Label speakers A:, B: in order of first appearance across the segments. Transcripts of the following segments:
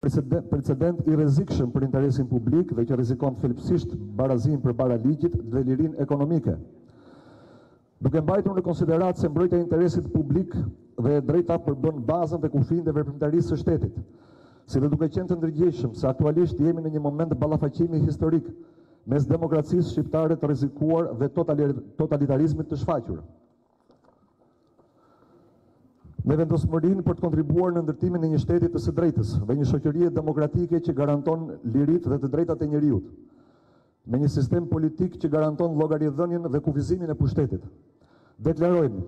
A: precedent i rezikshëm për interesin publik dhe që rezikon felpsisht barazin për bara ligjit dhe lirin ekonomike. Duke mbajtur në konsiderat se e interesit publik dhe drejta përbën bazën dhe kufin dhe vërpëmtarisë së shtetit, si dhe duke qenë të ndërgjeshëm se aktualisht jemi në një moment balafacimi historik mes demokracisë shqiptare të rezikuar dhe totalitarizmit të shfaqurë me dhe për të kontribuar në ndërtimin e një shtetit të së drejtës dhe një shokërije demokratike që garanton lirit dhe të drejtat e njëriut, me një sistem politik që garanton logarithënjen dhe kufizimin e pushtetit. Deklarojmë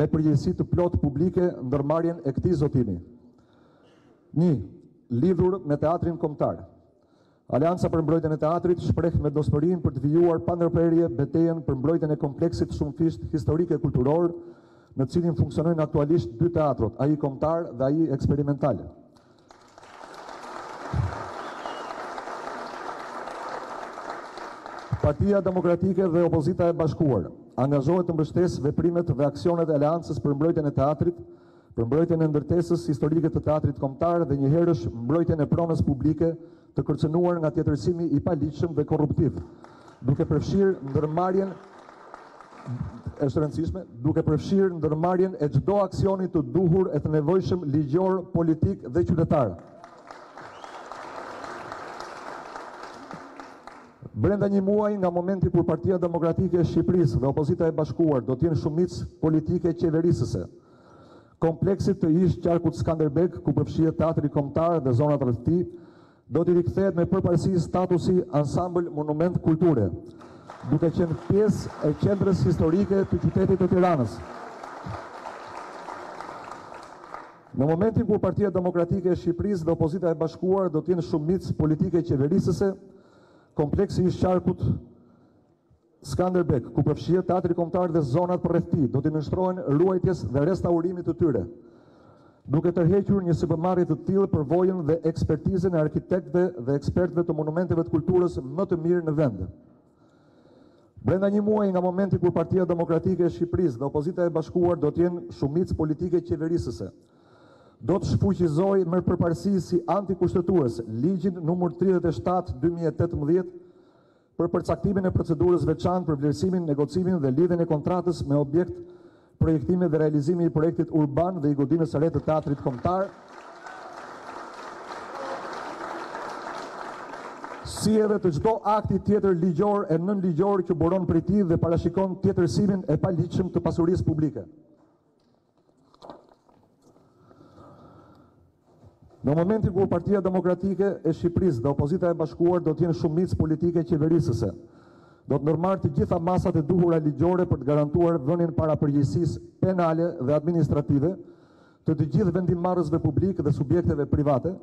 A: me përgjësi të plot publike ndërmarjen e këti zotimi. Një, lidhur me teatrin komtar. Alianca për mbrojtën e teatrit shprejt me dosëmërin për të vijuar pa betejen për mbrojtën e kompleksit shumë fisht historike kulturorë në cilin funksionojnë aktualisht dy teatrot, aji komtar dhe aji eksperimental. Partia Demokratike dhe Opozita e Bashkuar angazhohet të mbështes veprimet dhe aksionet e aleancës për mbrojtjen e teatrit, për mbrojtjen e ndërtesës historike të teatrit komtar dhe njëherësh mbrojtjen e pronës publike të kërcenuar nga tjetërsimi i paliqëm dhe korruptiv, duke përfshirë ndërmarjen është rëndësishme, duke përfshirë dërmarjen e gjdo aksioni të duhur e të nevojshëm ligjor, politik dhe qytetar. Brenda një muaj nga momenti kur Partia Demokratike e Shqipërisë dhe Opozita e Bashkuar do të jenë shumicë politike qeverisëse, kompleksit të ish qarkut Skanderbeg ku përfshihet teatri kombëtar dhe zona të rrethit, do të rikthehet me përparësi statusi ansambël monument kulture duke qenë pjesë e qendrës historike të qytetit të Tiranës. Në momentin kur Partia Demokratike e Shqipërisë dhe Opozita e Bashkuar do të jenë shumicë politike qeverisëse, kompleksi i Sharkut Skanderbeg, ku përfshihet teatri kombëtar dhe zonat rreth tij, do të nënshtrohen ruajtjes dhe restaurimit të tyre duke tërhequr një supermarrje të tillë për vojën dhe ekspertizën e arkitektëve dhe ekspertëve të monumenteve të kulturës më të mirë në vend. Brenda një muaj nga momenti kur Partia Demokratike e Shqipërisë dhe Opozita e Bashkuar do të jenë shumicë politike qeverisëse. Do të shfuqizoj me përparësi si antikushtetues ligjin numër 37 2018 për përcaktimin e procedurës veçantë për vlerësimin, negocimin dhe lidhjen e kontratës me objekt projektimi dhe realizimi i projektit urban dhe i godinës së re të teatrit kombëtar, si edhe të gjdo akti tjetër ligjor e nën ligjor që buron për ti dhe parashikon tjetërsimin e pa të pasurisë publike. Në momentin ku Partia Demokratike e Shqipërisë dhe Opozita e Bashkuar do të jenë shumicë politike qeverisëse, do të ndërmarr të gjitha masat e duhura ligjore për të garantuar vënien para përgjegjësisë penale dhe administrative të të gjithë vendimmarrësve publik dhe subjekteve private,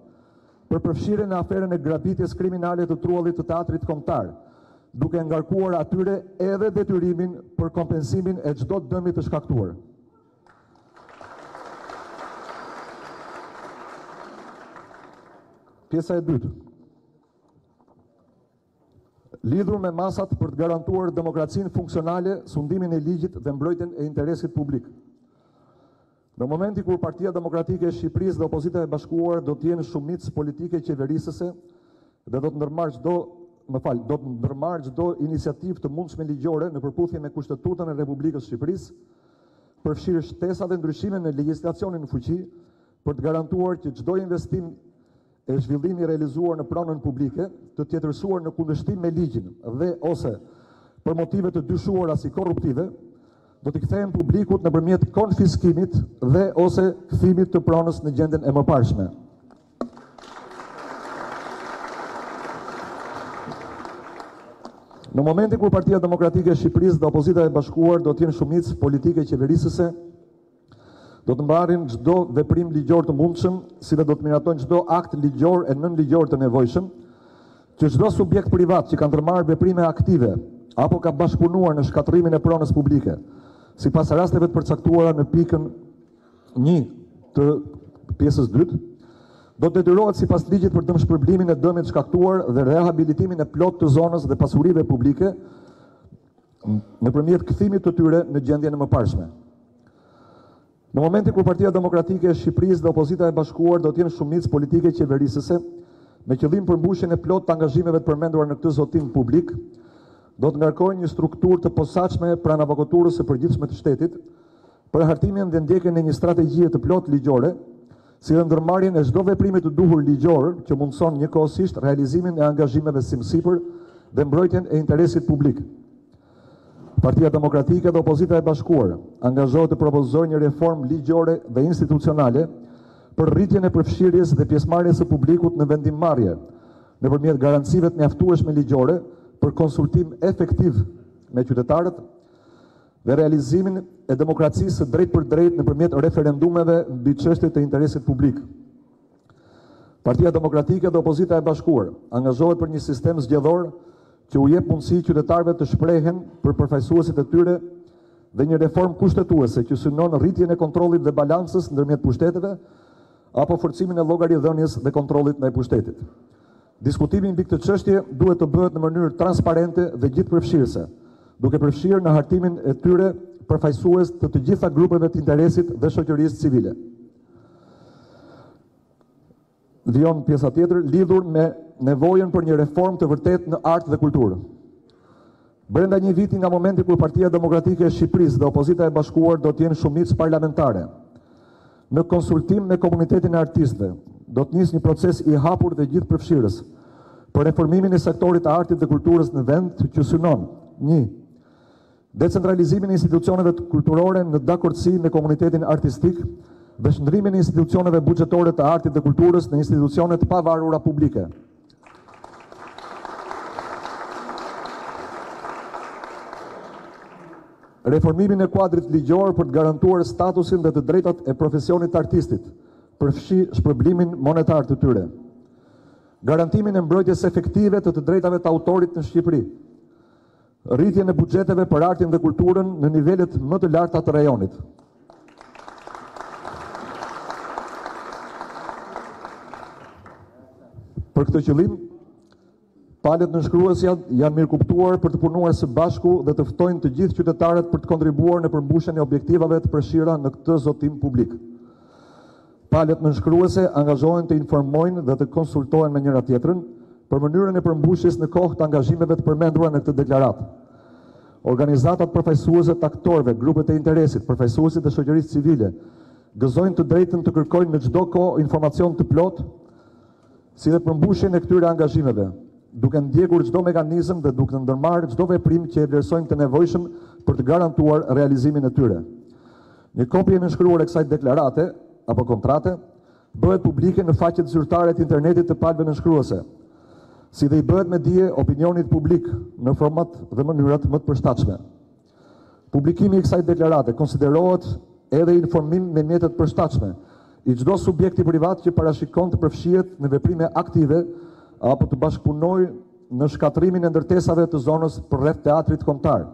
A: për përfshire në aferën e grabitjes kriminale të trullit të teatrit kombëtar, duke ngarkuar atyre edhe detyrimin për kompensimin e çdo dëmi të shkaktuar. Pjesa e dytë. Lidhur me masat për të garantuar demokracinë funksionale, sundimin e ligjit dhe mbrojtjen e interesit publik. Në momenti kur Partia Demokratike e Shqipërisë dhe Opozita e Bashkuar do të jenë shumicë politike qeverisëse dhe do të ndërmarrë çdo, më fal, do të ndërmarrë çdo iniciativë të mundshme ligjore në përputhje me Kushtetutën e Republikës së Shqipërisë, përfshirë shtesa dhe ndryshime në legjislacionin në fuqi për të garantuar që çdo investim e zhvillimi realizuar në pronën publike të tjetërsuar në kundështim me ligjin dhe ose për motive të dyshuara si korruptive, do të kthejmë publikut nëpërmjet konfiskimit dhe ose kthimit të pronës në gjendën e mëparshme. Në momentin kur Partia Demokratike e Shqipërisë dhe Opozita e Bashkuar do të jenë shumicë politike qeverisëse, do të mbarin çdo veprim ligjor të mundshëm, si dhe do të miratojnë çdo akt ligjor e nën ligjor të nevojshëm, që çdo subjekt privat që ka ndërmarrë veprime aktive apo ka bashkëpunuar në shkatrimin e pronës publike, si pas rasteve të përcaktuara në pikën një të pjesës dytë, do të detyrohet si pas ligjit për dëmë shpërblimin e dëmit shkaktuar dhe rehabilitimin e plot të zonës dhe pasurive publike në përmjet këthimit të tyre në gjendje në më parshme. Në momenti kër Partia Demokratike e Shqipëris dhe opozita e bashkuar do t'jenë shumic politike qeverisëse, me qëllim përmbushin e plot të angazhimeve të përmenduar në këtë zotim publik, do të ngarkojnë një struktur të posaqme pra në avokaturës e përgjithshme të shtetit për hartimin dhe ndjekën e një strategjie të plot ligjore, si dhe ndërmarin e shdo primit të duhur ligjore që mundëson një kosisht realizimin e angazhimeve simsipër dhe mbrojtjen e interesit publik. Partia Demokratike dhe Opozita e Bashkuar angazhohet të propozojë një reform ligjore dhe institucionale për rritjen e përfshirjes dhe pjesmarjes e publikut në vendim marje, në përmjet garancivet mjaftueshme ligjore, ligjore, për konsultim efektiv me qytetarët dhe realizimin e demokracisë drejt për drejt në përmjet referendumeve në bëjqështet e interesit publik. Partia Demokratike dhe Opozita e Bashkuar angazhohet për një sistem zgjedhor që u je punësi qytetarve të shprehen për përfajsuasit e tyre dhe një reform kushtetuese që synon rritjen e kontrolit dhe balansës në dërmjet pushtetetve apo forcimin e logarit dhënjes dhe kontrolit në e pushtetit. Diskutimi mbi këtë çështje duhet të bëhet në mënyrë transparente dhe gjithpërfshirëse, duke përfshirë në hartimin e tyre përfaqësues të të gjitha grupeve të interesit dhe shoqërisë civile. Vion pjesa tjetër lidhur me nevojën për një reformë të vërtetë në art dhe kulturë. Brenda një viti nga momenti kur Partia Demokratike e Shqipërisë dhe Opozita e Bashkuar do të jenë shumicë parlamentare, në konsultim me komunitetin e artistëve, do të njësë një proces i hapur dhe gjithë përfshirës për reformimin e sektorit të artit dhe kulturës në vend të që synon. Një, decentralizimin e institucioneve të kulturore në dakortësi me komunitetin artistik dhe shëndrimin e institucioneve bugjetore të artit dhe kulturës në institucionet pavarura varura publike. Reformimin e kuadrit ligjor për të garantuar statusin dhe të drejtat e profesionit artistit përfshi shpërblimin monetar të tyre, garantimin e mbrojtjes efektive të të drejtave të autorit në Shqipëri, rritje në bugjeteve për artin dhe kulturën në nivellet më të larta të rajonit. Për këtë qëllim, palet në shkruesja janë mirë kuptuar për të punuar së bashku dhe të ftojnë të gjithë qytetarët për të kontribuar në përmbushen e objektivave të përshira në këtë zotim publik palët më nëshkruese angazhojnë të informojnë dhe të konsultojnë me njëra tjetërën për mënyrën e përmbushis në kohë të angazhimeve të përmendruar në këtë deklarat. Organizatat përfajsuese të aktorve, grupët e interesit, përfajsuese dhe shëgjërisë civile, gëzojnë të drejtën të kërkojnë në gjdo ko informacion të plot, si dhe përmbushin e këtyre angazhimeve, duke ndjekur gjdo mekanizm dhe duke nëndërmarë gjdo veprim që e vjersojnë të nevojshëm për të garantuar realizimin e tyre. Një kopje në shkryur e kësaj deklarate, apo kontrate, bëhet publike në faqet zyrtare të internetit të palëve në shkruese, si dhe i bëhet me dje opinionit publik në format dhe mënyrat më të përstachme. Publikimi i kësaj deklarate konsiderohet edhe informim me mjetet përstachme i gjdo subjekti privat që parashikon të përfshiet në veprime aktive apo të bashkëpunoj në shkatrimin e ndërtesave të zonës për rreth teatrit kontarë.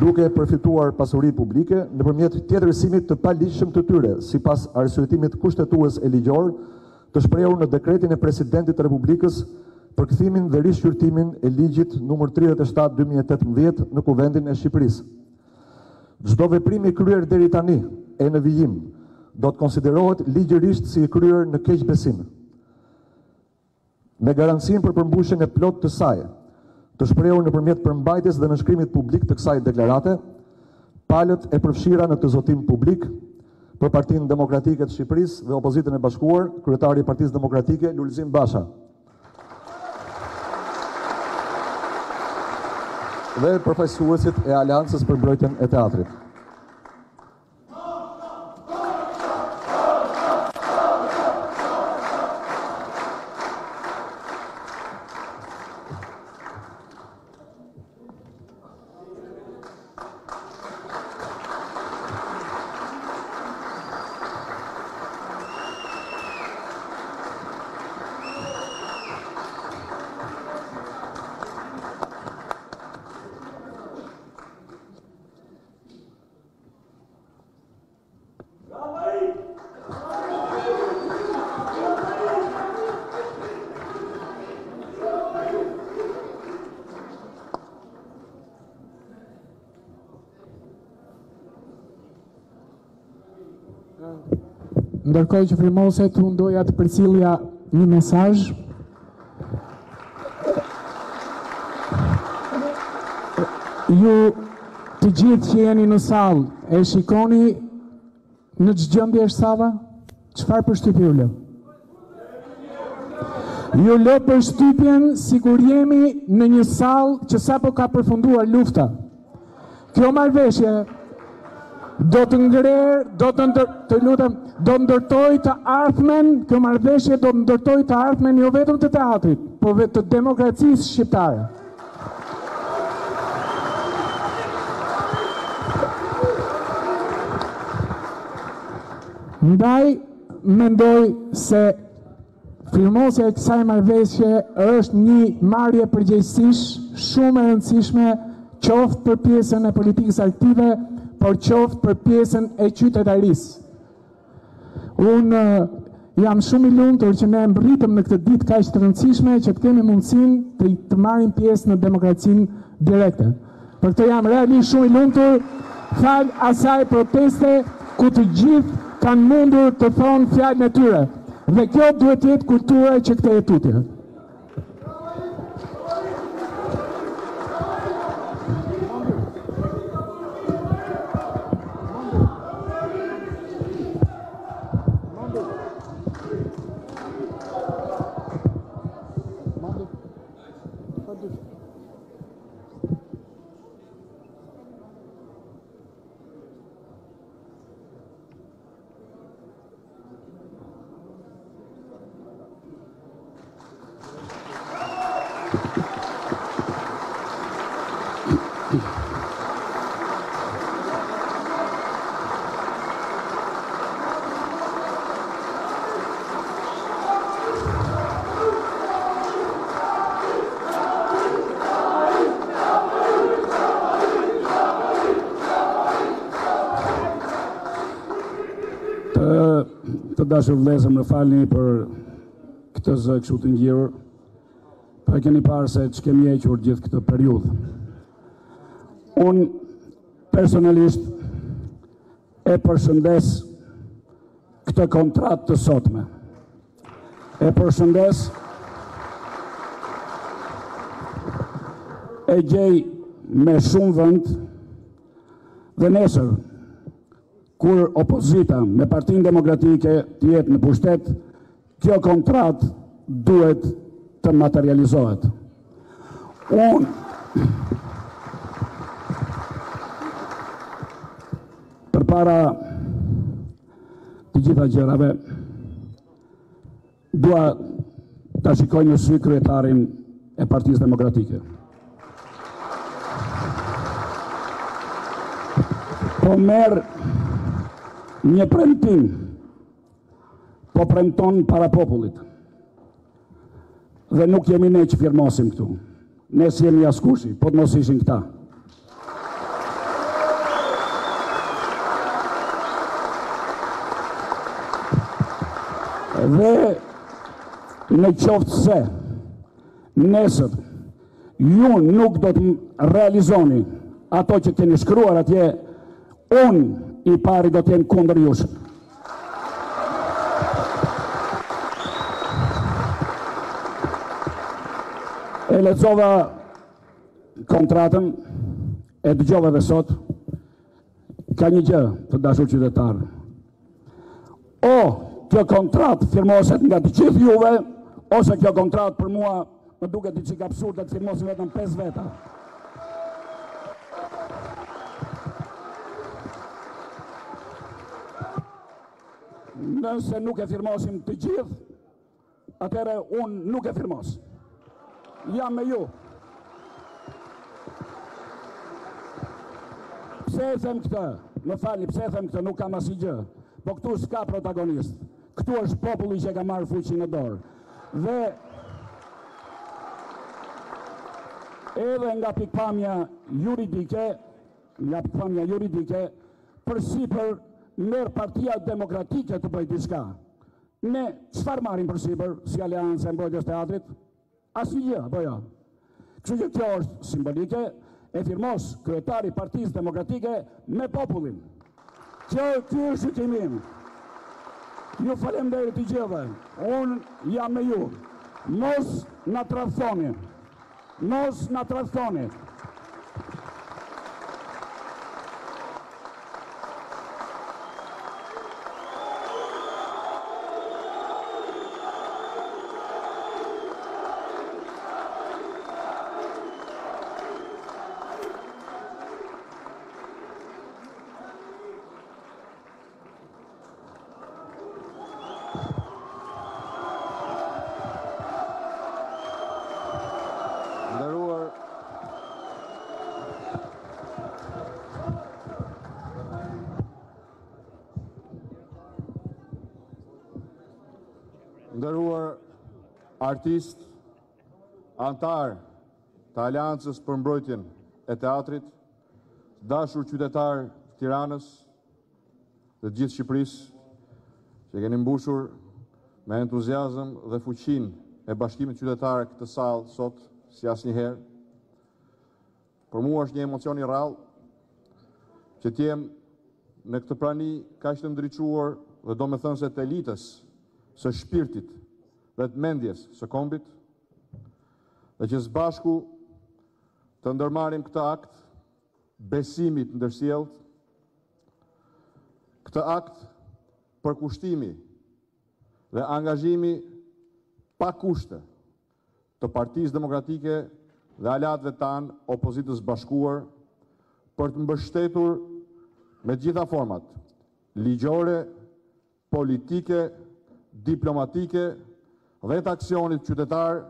A: duke përfituar pasuri publike në përmjet tjetërësimit të palishëm të tyre si pas arsuritimit kushtetues e ligjor të shprejur në dekretin e presidentit të republikës për këthimin dhe rishqyrtimin e ligjit nëmër 37-2018 në kuvendin e Shqipërisë. Gjdo veprimi kryer deri tani e në vijim do të konsiderohet ligjërisht si i kryer në keqbesim. Me garancin për përmbushin e plot të sajë, të shprehur nëpërmjet përmbajtjes dhe nënshkrimit publik të kësaj deklarate, palët e përfshira në të zotim publik për Partinë Demokratike të Shqipërisë dhe Opozitën e Bashkuar, kryetari i Partisë Demokratike Lulzim Basha. dhe përfaqësuesit e Aleancës për Mbrojtjen e Teatrit.
B: Ndërkoj që firmose të ndoja të përcilja një mesaj. Ju të gjithë që jeni në salë, e shikoni në që gjëmbje është sava? Qëfar për shtypje u Ju le për shtypjen si kur jemi në një salë që sa po ka përfunduar lufta. Kjo marveshje do të ngrerë, do të ndër, të lutem, do ndërtoj të ardhmen, kjo marrëveshje do të ndërtoj të ardhmen jo vetëm të teatrit, por vetë të demokracisë shqiptare. Ndaj, mendoj se firmosja e kësaj marveshje është një marje përgjëjsish shumë e rëndësishme qoftë për pjesën e politikës aktive por qoftë për pjesën e qytetaris. Unë jam shumë i lumtur që ne mbritëm në këtë ditë kaq të rëndësishme që të kemi mundësinë të të marrim pjesë në demokracinë direkte. Për këtë jam realisht shumë i lumtur fal asaj proteste ku të gjithë kanë mundur të thonë fjalën e tyre. Dhe kjo duhet të jetë kultura që këtë e tutje.
C: që vlezëm në falni për këtë zë këshu të ngjirë, për e keni parë se që kemi e qërë gjithë këtë periudhë. Unë personalisht e përshëndes këtë kontrat të sotme. E përshëndes e gjej me shumë vënd dhe nesërë kur opozita me partin demokratike tjetë në pushtet, kjo kontrat duhet të materializohet. Unë, për para të gjitha gjërave, dua të shikoj në sy kryetarin e partijës demokratike. Po merë një premtim po premton para popullit dhe nuk jemi ne që firmosim këtu ne si jemi askushi po të mos ishin këta dhe në qoftë se nesët ju nuk do të realizoni ato që keni shkruar atje unë i pari do të jenë kundër jush. E lecova kontratën e dëgjove dhe sot, ka një gjë të dashur qytetarë. O, kjo kontratë firmoset nga të gjithë juve, ose kjo kontratë për mua më duke të qikë absurde të firmoset vetëm 5 veta. dëmën se nuk e firmosim të gjithë, atërë unë nuk e firmos. Jam me ju. Pse e them këtë, më fali, pse e them këtë, nuk kam asë gjë, po këtu s'ka protagonist, këtu është populli që ka marrë fuqin në dorë. Dhe... edhe nga pikpamja juridike, nga pikpamja juridike, përsi për nër partia demokratike të bëjt diska. Ne, qëfar marim për Shqipër, si alianës e mbojtës teatrit? Asi një, bëja. Jo? Që që kjo është simbolike, e firmos kryetari partiz demokratike me popullin. Që kjo është që kemim. Ju falem dhe i të gjithë, unë jam me ju. Mos në trafëtoni. Mos në trafëtoni.
D: artist, antar të aliancës për mbrojtjen e teatrit, dashur qytetar tiranës dhe gjithë Shqipërisë, që keni mbushur me entuziasm dhe fuqin e bashkimit qytetar këtë salë sot, si asë njëherë. Për mua është një emocion i rralë, që tjem në këtë prani ka të ndryquar dhe do me thënë se të elitës, së shpirtit dhe të mendjes së kombit, dhe që zbashku të ndërmarim këtë akt besimit në këtë akt për kushtimi dhe angazhimi pa kushte të partijis demokratike dhe alatve tanë opozitës bashkuar për të mbështetur me gjitha format ligjore, politike, diplomatike, dhe të aksionit qytetar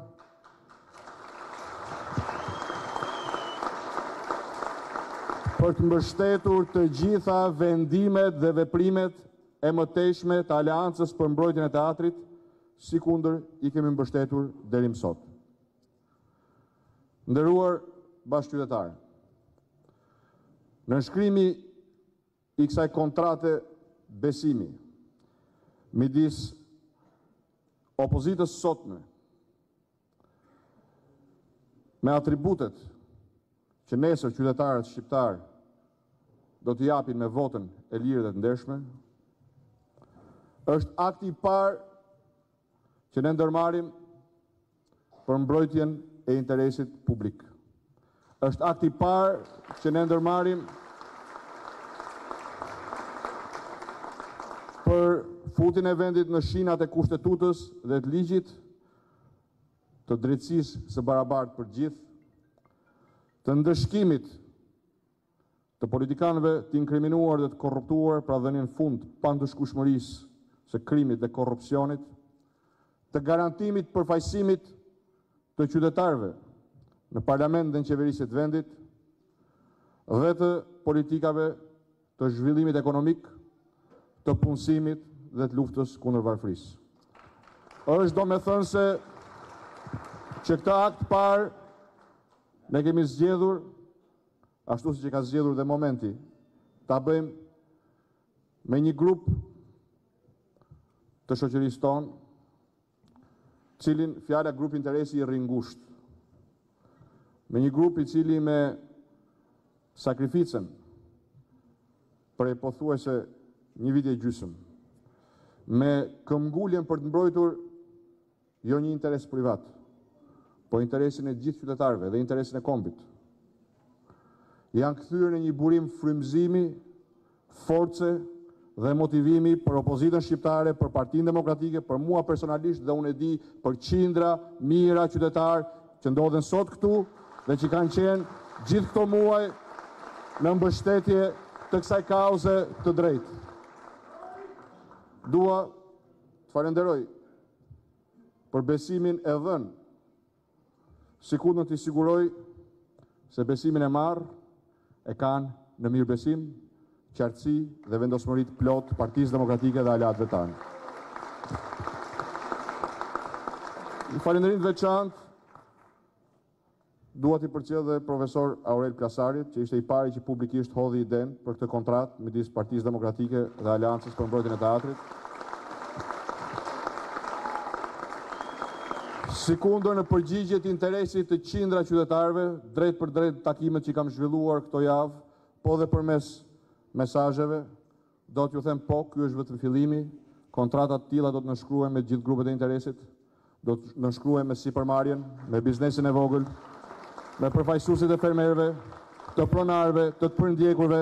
D: për të mbështetur të gjitha vendimet dhe veprimet e mëtejshme të aliancës për mbrojtjen e teatrit, si kunder i kemi mbështetur dherim sot. Ndëruar bashkë qytetarë, në nëshkrimi i kësaj kontrate besimi, midis opozitës sotme me atributet që nesër qytetarët shqiptarë do të japin me votën e lirë dhe të ndeshme, është akti parë që ne ndërmarim për mbrojtjen e interesit publik. është akti parë që ne ndërmarim për mbrojtjen putin e vendit në shinat e kushtetutës dhe të ligjit, të drejtësisë së barabartë për gjithë, të ndëshkimit të politikanëve të inkriminuar dhe të korruptuar pra dhenin fund pandëshkushmërisë së krimit dhe korrupsionit, të garantimit përfajsimit të qytetarëve në parlament dhe në qeverisit vendit, dhe të politikave të zhvillimit ekonomik, të punësimit dhe të luftës kundër varfërisë. Është do me thënë se që këta akt parë ne kemi zgjedhur, ashtu si që ka zgjedhur dhe momenti, ta bëjmë me një grup të shoqërisë tonë, cilin fjala grup interesi i ringusht. Me një grup i cili me sakrificën për e pothuese një vit gjysëm me këmgulljen për të mbrojtur jo një interes privat, po interesin e gjithë qytetarëve dhe interesin e kombit. Janë kthyer në një burim frymëzimi, force dhe motivimi për opozitën shqiptare, për Partinë Demokratike, për mua personalisht dhe unë e di për qindra mira qytetarë që ndodhen sot këtu dhe që kanë qenë gjithë këto muaj në mbështetje të kësaj kauze të drejtë. Dua të falenderoj për besimin e dhën, si ku në të siguroj se besimin e marë e kanë në mirë besim qartësi dhe vendosëmërit plot partiz demokratike dhe alatëve tanë. Falenderin të veçantë Dua t'i përqedhe dhe profesor Aurel Kasarit, që ishte i pari që publikisht hodhi i den për këtë kontrat me disë partiz demokratike dhe aliancës për mbrojtën e teatrit. Sekundër në përgjigjet interesit të qindra qytetarve, drejt për drejt takimet që kam zhvilluar këto javë, po dhe përmes mesajëve, do t'ju them po, kjo është vëtë fillimi, kontratat tila do të nëshkruem me gjithë grupet e interesit, do të nëshkruem me si përmarjen, me biznesin e vogëlë, me përfajsusit e fermerve, të pronarve, të të përndjekurve,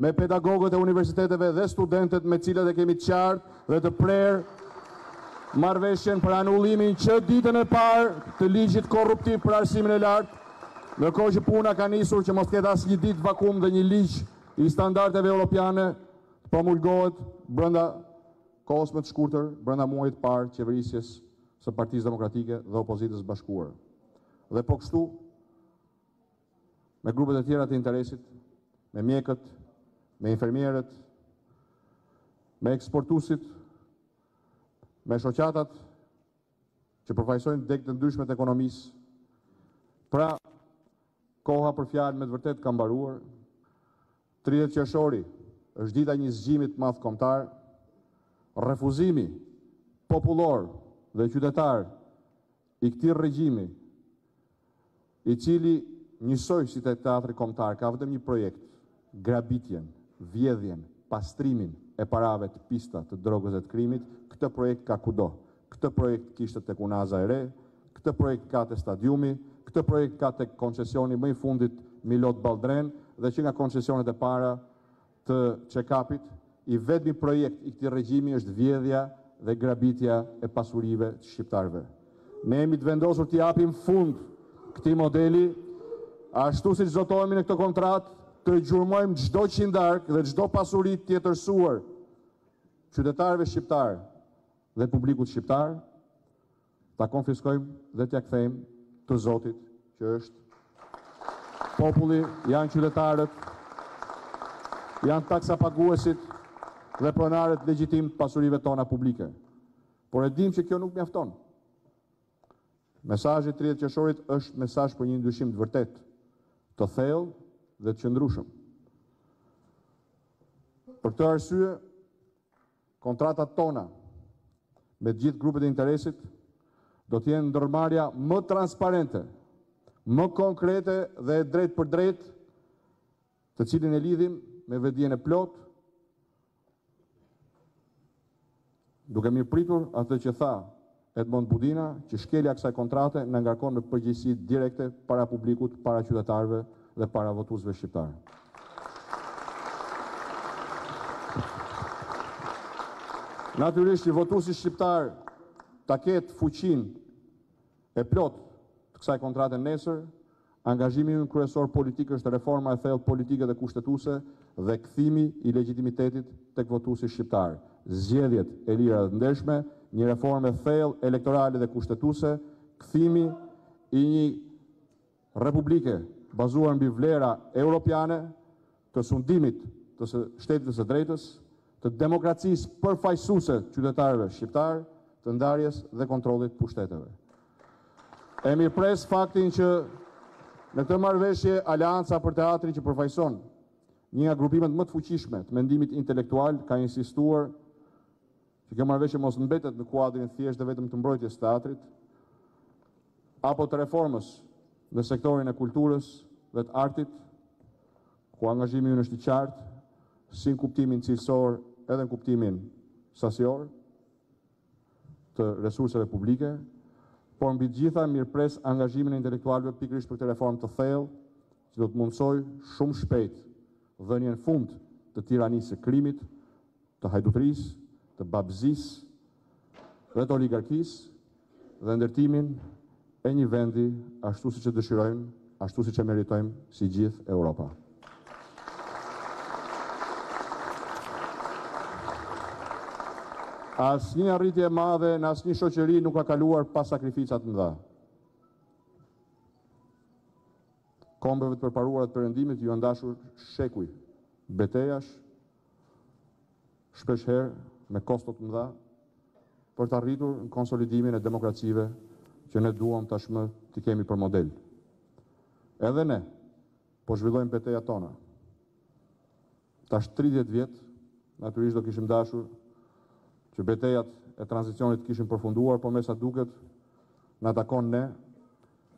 D: me pedagogët e universiteteve dhe studentet me cilat e kemi qartë dhe të prerë marveshen për anullimin që ditën e parë të ligjit korruptiv për arsimin e lartë, në kohë që puna ka nisur që mos ketë asë një ditë vakum dhe një ligjë i standarteve europiane të po promulgohet brënda kohës më të shkurëtër, brënda muajt parë qeverisjes së partiz demokratike dhe opozitës bashkuarë. Dhe po kështu, me grupet e tjera të interesit, me mjekët, me infermierët, me eksportusit, me shoqatat që përfajsojnë dhek të ndryshmet ekonomis. Pra, koha për fjarën me të vërtet kam baruar, 30 qërëshori është dita një zgjimit mafë komtar, refuzimi popullor dhe qytetar i këtirë regjimi, i cili njësoj si të teatri komtar, ka vëtëm një projekt, grabitjen, vjedhjen, pastrimin e parave të pista të drogës e të krimit, këtë projekt ka kudo, këtë projekt kishtë të kunaza e re, këtë projekt ka të stadiumi, këtë projekt ka të koncesioni më i fundit Milot Baldren, dhe që nga koncesionet e para të qekapit, i vetëmi projekt i këti regjimi është vjedhja dhe grabitja e pasurive të shqiptarve. Ne jemi të vendosur të japim fund këti modeli, ashtu si zotohemi në këtë kontrat, të gjurmojmë gjdo qindark dhe gjdo pasurit tjetërsuar qytetarve shqiptar dhe publikut shqiptar, ta konfiskojmë dhe tja kthejmë të zotit që është populli, janë qytetarët, janë taksa paguesit dhe pronarët legjitim pasurive tona publike. Por e dim që kjo nuk mjafton. Mesajit 30 qëshorit është mesaj për një ndryshim të vërtetë të thellë dhe të qëndrushëm. Për këtë arsye, kontratat tona me të gjithë grupet e interesit do të jenë ndërmarrja më transparente, më konkrete dhe drejt për drejt të cilin e lidhim me vedjen e plot duke mirë pritur atë që tha Edmond Budina, që shkelja kësaj kontrate në ngarkon në përgjësi direkte para publikut, para qytetarve dhe para votuzve shqiptarë. Natyrisht, që votusi shqiptarë ta ketë fuqin e plot të kësaj kontrate nesër, angazhimi në kryesor politikës është reforma e thellë politike dhe kushtetuse dhe këthimi i legitimitetit të këvotusi shqiptarë. Zgjedhjet e lira dhe ndeshme, një reforme fail elektorale dhe kushtetuse, këthimi i një republike bazuar në bivlera europiane të sundimit të shtetitës së drejtës, të demokracis përfajsuse qytetarëve shqiptarë, të ndarjes dhe kontrolit pushteteve. E mi pres faktin që në të marveshje alianca për teatri që përfajson, një nga grupimet më të fuqishme të mendimit intelektual ka insistuar që kjo marveqe mos mbetet në kuadrin thjesht dhe vetëm të mbrojtjes të atrit, apo të reformës në sektorin e kulturës dhe të artit, ku angazhimi në është i qartë, si në kuptimin cilësor edhe në kuptimin sasior të resurseve publike, por në bitë gjitha mirë pres angazhimin e intelektualve pikrish për këtë reformë të thellë, që do të mundësoj shumë shpejt dhe njën fund të tiranisë e krimit, të hajdutrisë, të babzis dhe të oligarkis dhe ndërtimin e një vendi ashtu si që dëshirojmë, ashtu si që meritojmë si gjithë Europa. As një arritje madhe në as një shoqeri nuk ka kaluar pas sakrificat në dha. Kombëve të përparuarat përëndimit ju ndashur shekuj, betejash, shpesh herë me kostot më dha, për të arritur në konsolidimin e demokracive që ne duham tashmë të kemi për model. Edhe ne, po zhvillojmë beteja tona. Tash 30 vjetë, naturisht do kishim dashur që betejat e tranzicionit kishim përfunduar, por me sa duket, në atakon ne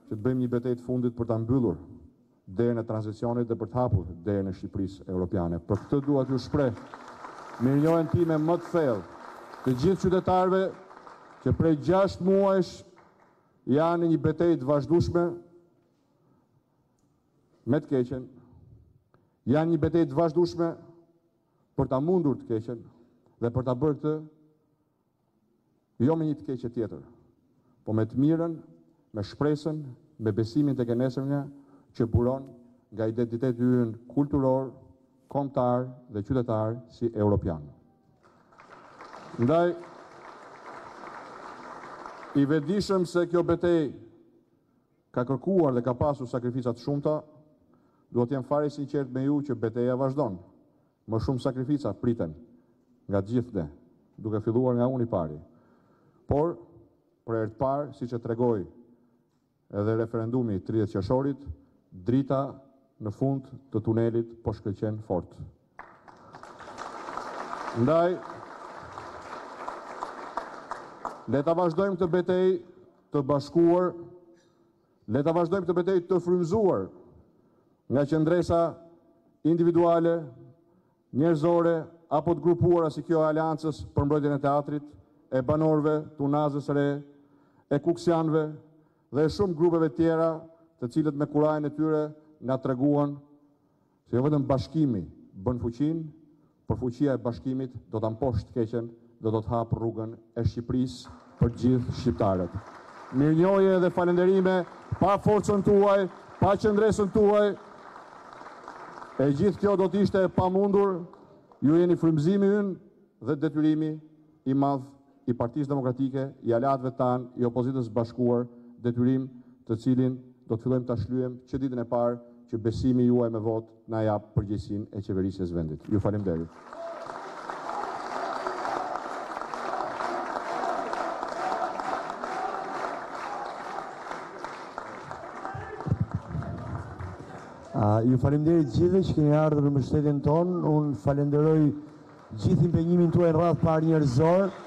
D: që të bëjmë një betejt fundit për të mbyllur dhejën e tranzicionit dhe për të hapur dhejën e Shqipëris e Europiane. Për këtë duat ju shprejë mirënjohen ti me më të thellë të gjithë qytetarve që prej 6 muajsh janë në një betej të vazhdushme me të keqen, janë një betej të vazhdushme për ta mundur të keqen dhe për ta bërë të jo me një të keqe tjetër, po me të mirën, me shpresën, me besimin të nga që buron nga identitetin kulturor, kulturor, kontar dhe qytetar si europian. Ndaj, i vedishëm se kjo betej ka kërkuar dhe ka pasu sakrificat shumëta, duhet jenë fari si qertë me ju që beteja vazhdonë. Më shumë sakrifica priten nga gjithë dhe, duke filluar nga unë i pari. Por, për e rëtë parë, si që tregoj edhe referendumi 30 qëshorit, drita në fund të tunelit po shkëqen fort. Ndaj, le të vazhdojmë të betej të bashkuar, le të vazhdojmë të betej të frymzuar nga qëndresa individuale, njerëzore, apo të grupuara si kjo e aliancës për mbrojtjen e teatrit, e banorve, të unazës re, e kuksianve, dhe shumë grupeve tjera të cilët me kurajnë e tyre nga të reguan se jo vetëm bashkimi bën fuqin, për fuqia e bashkimit do të mposht keqen dhe do të hapë rrugën e Shqipëris për gjithë Shqiptarët. Mirë njoje dhe falenderime pa forcën tuaj, pa qëndresën tuaj, e gjithë kjo do të ishte pa mundur, ju jeni frimzimi ynë dhe detyrimi i madhë i partisë demokratike, i alatëve tanë, i opozitës bashkuar, detyrim të cilin do të fillojmë të ashlujem që ditën e parë që besimi juaj me vot na jap përgjegjësin e qeverisë së vendit. Ju faleminderit.
E: Uh, ju faleminderit gjithë që keni ardhur në mështetjen tonë. Unë falenderoj gjithë impenjimin tuaj rradh parë par Uh,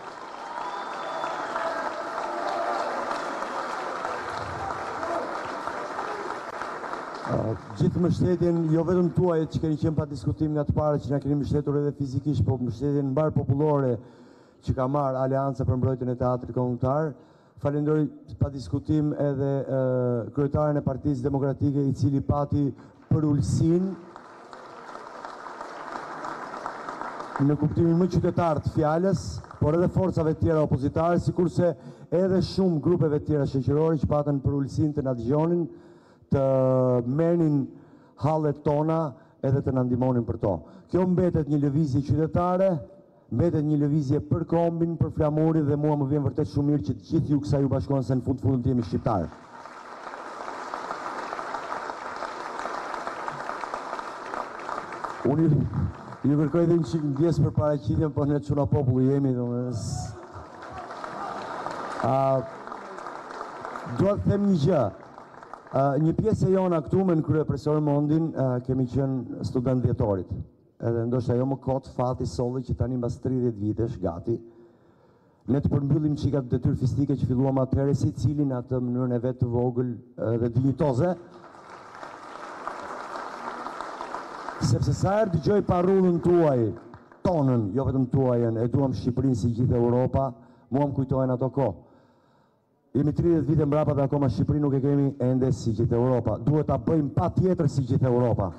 E: Gjithë mështetjen, jo vetëm tuaj që keni qenë pa diskutim nga të pare, që nga keni mështetur edhe fizikisht, po mështetjen në barë populore që ka marë alianca për mbrojtën e teatrë komunitar, falendori pa diskutim edhe uh, kërëtare në demokratike i cili pati për ullësin, në kuptimin më qytetarë të fjales, por edhe forcave tjera opozitare, si kurse edhe shumë grupeve tjera shëqërori që patën për ullësin të nadëgjonin, të menin halet tona edhe të nëndimonin për to. Kjo mbetet një levizje qytetare, mbetet një levizje për kombin, për flamurit dhe mua më vjen vërtet shumë mirë që të gjithë ju kësa ju bashkohen se në fund fundën të jemi shqiptarë. Unë ju kërkoj dhe në qikë në djesë për paracitjen, për po në quna popullu jemi, dhe të them një gjë, një pjesë e jona këtu me në kërë e Mondin mundin kemi qenë student vjetorit. Edhe ndoshta jo më kot fati solli që tani mbas 30 vitesh gati ne të përmbyllim çikat detyrë fizike që filluam atëherë secili në atë mënyrën e vet të vogël dhe dinjitoze. Sepse sa herë dëgjoj parullën tuaj, tonën, jo vetëm tuajën, e duam Shqipërinë si gjithë Europa, mua më kujtohen ato kohë. Jemi 30 vite mbrapa dhe akoma Shqipëri nuk e kemi ende si gjithë Europa. Duhet ta bëjmë pa tjetër si gjithë Europa.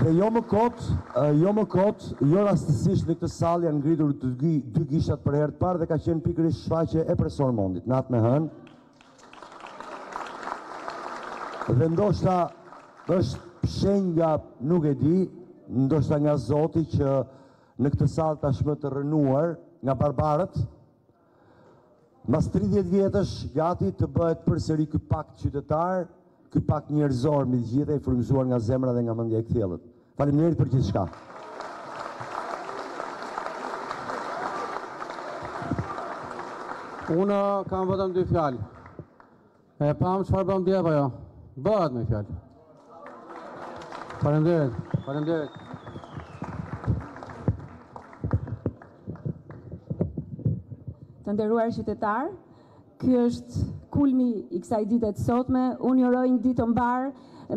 E: Dhe jo më kot, jo më kot, jo rastësisht në këtë salë, janë ngritur dy gishtat për herë të parë dhe ka qenë pikërisht shfaqje e presor mundit, natë me hënë. Dhe ndoshta është shenjë nga nuk e di, ndoshta nga Zoti që në këtë salë tashmë të rënuar nga barbarët, mas 30 vjetësh gati të bëhet për sëri këtë pak qytetar, këtë pak njerëzor me gjithë e frumzuar nga zemra dhe nga mëndje e këthjelët. Falim njerit për këtë shka.
B: Unë kam vëtëm dy fjallë. E pam që farë bëm djeba jo. Bëhet me fjallë. Falem dhejt, falem
C: të ndërruar qytetar. Ky është kulmi i kësaj dite të sotme. Unë ju uroj një ditë të mbar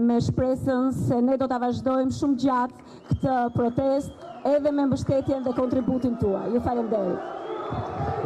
C: me shpresën se ne do ta vazhdojmë shumë gjatë këtë protestë edhe me mbështetjen dhe kontributin tuaj. Ju falenderoj.